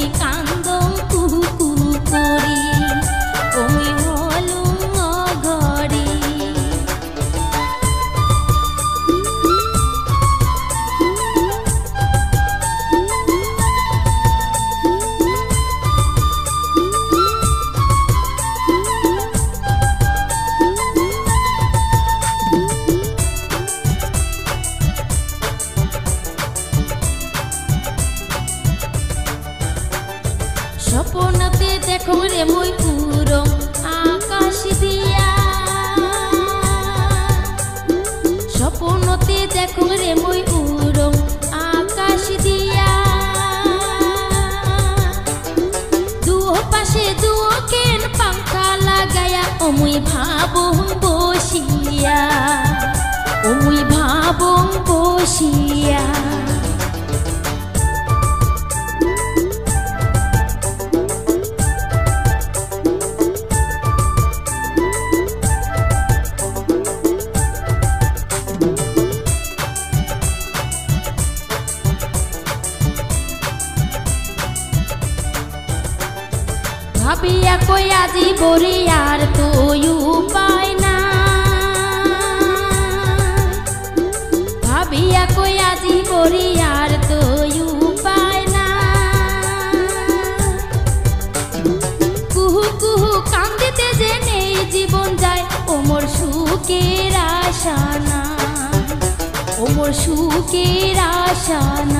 你敢 রে মই উড়ং আকাশ দিয়া। স্বপ্নতে দেখো রে মই উড়ং আকাশ দিয়া। দুও পাশে দুও কেন পাঙ্খা লাগায়া অমুই ভাবং বসিয়া অমুই ভাবং বসিয়া। ভাবিয়া আজি বরি আর তুই উপায় না ভাবিয়া আজি বরি আর তুই উপায় না কুহু কুহু কান্দিতে যে নেই জীবন যায় ওমর সুখের আশা না ওমর সুখের আশা না